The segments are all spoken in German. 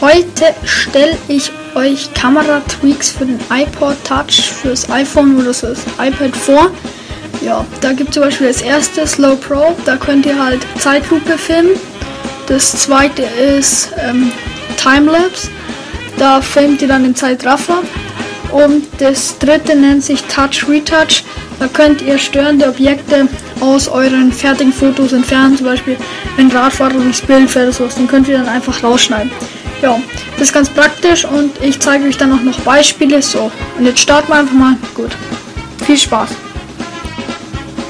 heute stelle ich euch Kamera-Tweaks für den iPod Touch, fürs iPhone oder fürs iPad vor. Ja, da gibt es zum Beispiel das erste Slow Pro, da könnt ihr halt Zeitlupe filmen. Das zweite ist ähm, Timelapse, da filmt ihr dann den Zeitraffer. Und das dritte nennt sich Touch Retouch, da könnt ihr störende Objekte aus euren fertigen Fotos entfernen, zum Beispiel wenn Radfahrer durchs Bild fällt, sowas, den könnt ihr dann einfach rausschneiden. Ja, das ist ganz praktisch und ich zeige euch dann auch noch Beispiele. So, und jetzt starten wir einfach mal. Gut, viel Spaß.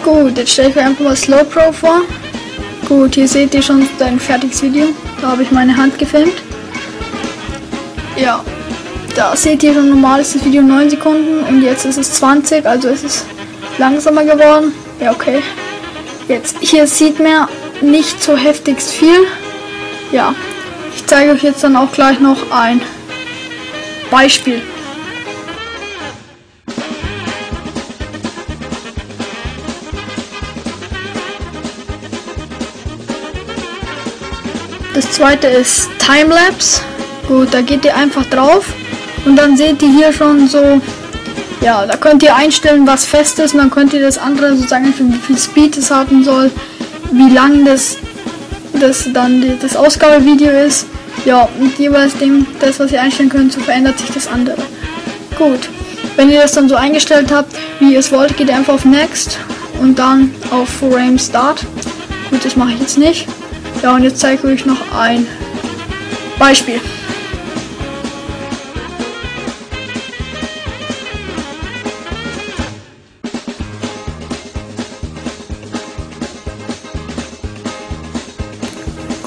Gut, jetzt stelle ich euch einfach mal Slow Pro vor. Gut, hier seht ihr schon ein fertiges Video. Da habe ich meine Hand gefilmt. Ja, da seht ihr schon normal ist das Video 9 Sekunden und jetzt ist es 20, also ist es langsamer geworden. Ja, okay. Jetzt, hier sieht man nicht so heftigst viel. Ja, ich zeige euch jetzt dann auch gleich noch ein Beispiel. Das zweite ist Timelapse. Gut, da geht ihr einfach drauf und dann seht ihr hier schon so, ja, da könnt ihr einstellen, was fest ist und dann könnt ihr das andere sozusagen, wie viel Speed es haben soll, wie lang das, das dann das Ausgabevideo ist. Ja, und jeweils dem, das, was ihr einstellen könnt, so verändert sich das andere. Gut, wenn ihr das dann so eingestellt habt, wie ihr es wollt, geht ihr einfach auf Next und dann auf Frame Start. Gut, das mache ich jetzt nicht. Ja, und jetzt zeige ich euch noch ein Beispiel.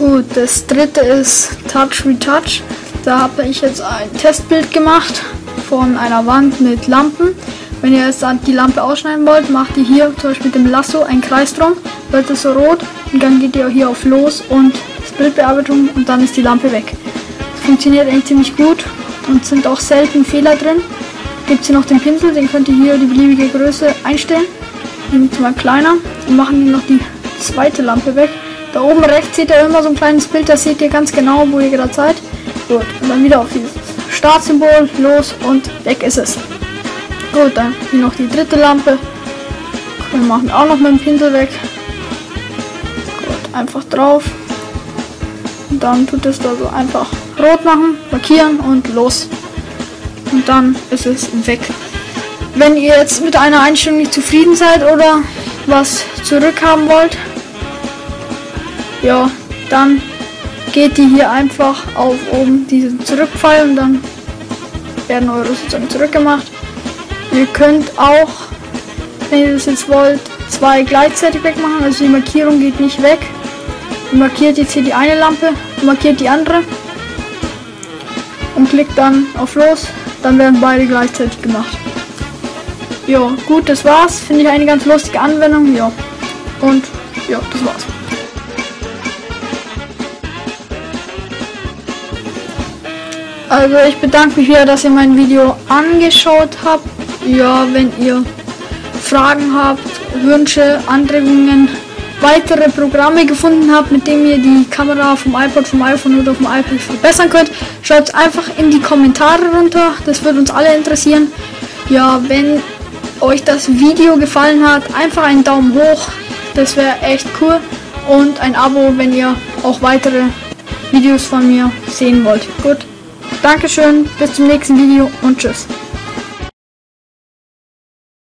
Gut, das dritte ist Touch Retouch. Da habe ich jetzt ein Testbild gemacht von einer Wand mit Lampen. Wenn ihr jetzt die Lampe ausschneiden wollt, macht ihr hier zum Beispiel mit dem Lasso einen Kreis drum, wird es so rot und dann geht ihr hier auf Los und das Bildbearbeitung und dann ist die Lampe weg. Das funktioniert eigentlich ziemlich gut und sind auch selten Fehler drin. Gibt es hier noch den Pinsel, den könnt ihr hier die beliebige Größe einstellen. Nehmen wir mal kleiner und machen hier noch die zweite Lampe weg. Da oben rechts seht ihr immer so ein kleines Bild, da seht ihr ganz genau, wo ihr gerade seid. Gut, und dann wieder auf dieses Startsymbol, los und weg ist es. Gut, dann hier noch die dritte Lampe. Wir machen auch noch mit dem Pinsel weg. Gut, einfach drauf. Und dann tut es da so einfach rot machen, markieren und los. Und dann ist es weg. Wenn ihr jetzt mit einer Einstellung nicht zufrieden seid oder was zurückhaben wollt, ja, dann geht die hier einfach auf oben diesen Zurückpfeil und dann werden eure sozusagen zurückgemacht. Ihr könnt auch, wenn ihr das jetzt wollt, zwei gleichzeitig wegmachen, also die Markierung geht nicht weg. Ihr markiert jetzt hier die eine Lampe, markiert die andere und klickt dann auf Los, dann werden beide gleichzeitig gemacht. Ja, gut, das war's. Finde ich eine ganz lustige Anwendung, ja. Und ja, das war's. Also ich bedanke mich wieder, dass ihr mein Video angeschaut habt. Ja, wenn ihr Fragen habt, Wünsche, Anregungen, weitere Programme gefunden habt, mit denen ihr die Kamera vom iPod, vom iPhone oder vom iPad verbessern könnt, schreibt es einfach in die Kommentare runter. Das würde uns alle interessieren. Ja, wenn euch das Video gefallen hat, einfach einen Daumen hoch. Das wäre echt cool. Und ein Abo, wenn ihr auch weitere Videos von mir sehen wollt. Gut. Dankeschön, bis zum nächsten Video und tschüss.